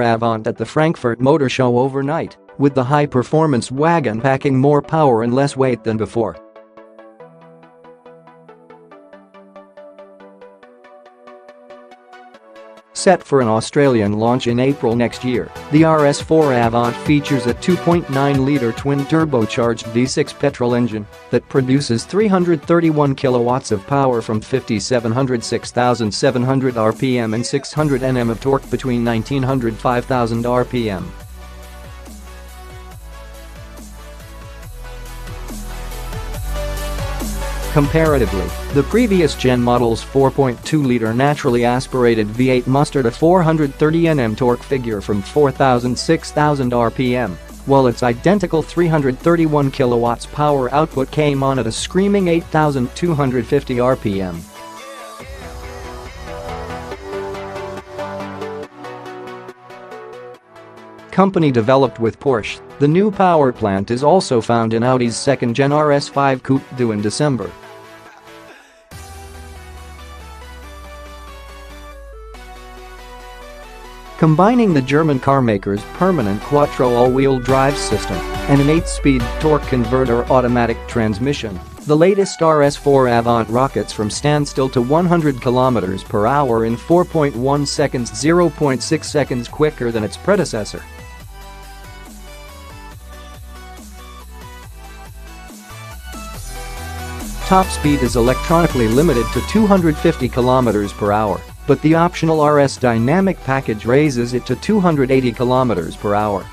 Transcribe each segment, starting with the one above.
Avant at the Frankfurt Motor Show overnight, with the high-performance wagon packing more power and less weight than before. Set for an Australian launch in April next year, the RS4 Avant features a 2.9-litre twin-turbocharged V6 petrol engine that produces 331 kilowatts of power from 5700-6700 RPM and 600 Nm of torque between 1900-5000 RPM. Comparatively, the previous gen model's 4.2-liter naturally aspirated V8 mustered a 430 Nm torque figure from 4000-6000 RPM, while its identical 331 kilowatts power output came on at a screaming 8250 RPM. Company developed with Porsche, the new power plant is also found in Audi's second-gen RS5 coupe due in December. Combining the German carmaker's permanent Quattro all-wheel drive system and an 8-speed torque converter automatic transmission, the latest RS4 Avant rockets from standstill to 100 km per hour in 4.1 seconds 0.6 seconds quicker than its predecessor. Top speed is electronically limited to 250 km per hour but the optional RS Dynamic package raises it to 280 km per hour.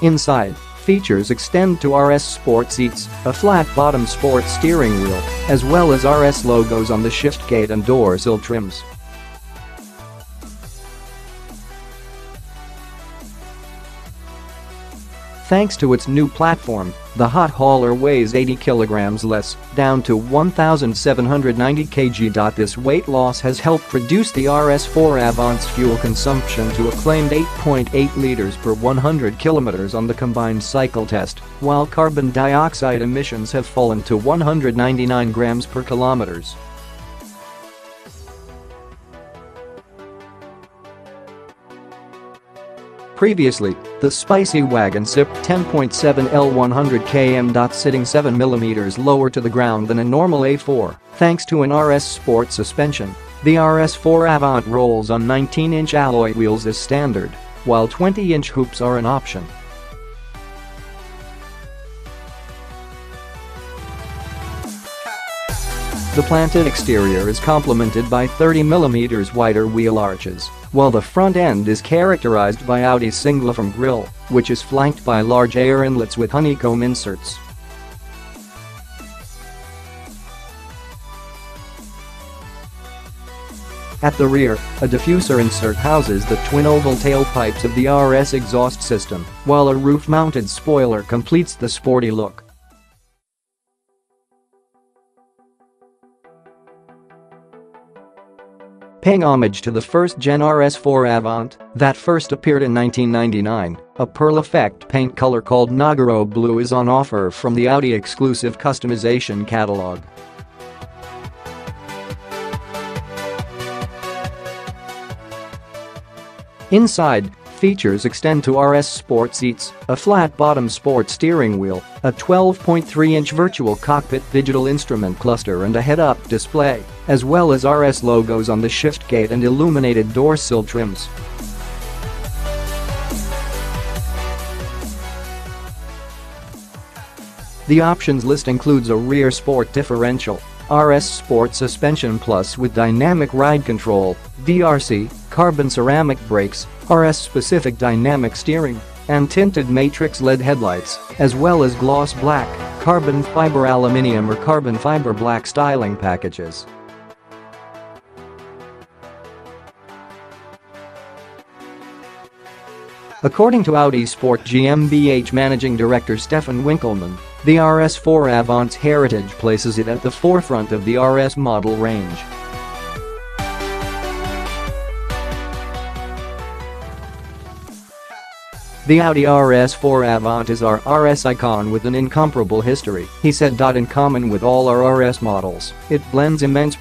Inside, features extend to RS Sport seats, a flat-bottom sport steering wheel, as well as RS logos on the shift gate and door sill trims. Thanks to its new platform, the hot hauler weighs 80 kilograms less, down to 1,790 kg. This weight loss has helped reduce the RS4 Avant's fuel consumption to a claimed 8.8 liters per 100 kilometers on the combined cycle test, while carbon dioxide emissions have fallen to 199 grams per kilometers. Previously, the spicy wagon sipped 10.7 L100 km. Sitting 7mm lower to the ground than a normal A4, thanks to an RS Sport suspension. The RS4 Avant rolls on 19-inch alloy wheels as standard, while 20-inch hoops are an option. The planted exterior is complemented by 30mm wider wheel arches, while the front end is characterized by Audi's Singleframe grille, which is flanked by large air inlets with honeycomb inserts. At the rear, a diffuser insert houses the twin oval tailpipes of the RS exhaust system, while a roof-mounted spoiler completes the sporty look. Paying homage to the first-gen RS4 Avant that first appeared in 1999, a pearl effect paint color called Nogaro Blue is on offer from the Audi exclusive customization catalog. Inside, Features extend to RS Sport seats, a flat-bottom sport steering wheel, a 12.3-inch virtual cockpit digital instrument cluster and a head-up display, as well as RS logos on the shift gate and illuminated door sill trims. The options list includes a rear sport differential, RS Sport Suspension Plus with dynamic ride control, DRC, carbon ceramic brakes, RS-specific dynamic steering, and tinted matrix LED headlights, as well as gloss black, carbon fiber aluminium or carbon fiber black styling packages. According to Audi Sport GmbH Managing Director Stefan Winkelmann, the RS4 Avant's heritage places it at the forefront of the RS model range. The Audi RS4 Avant is our RS icon with an incomparable history, he said. In common with all our RS models, it blends immense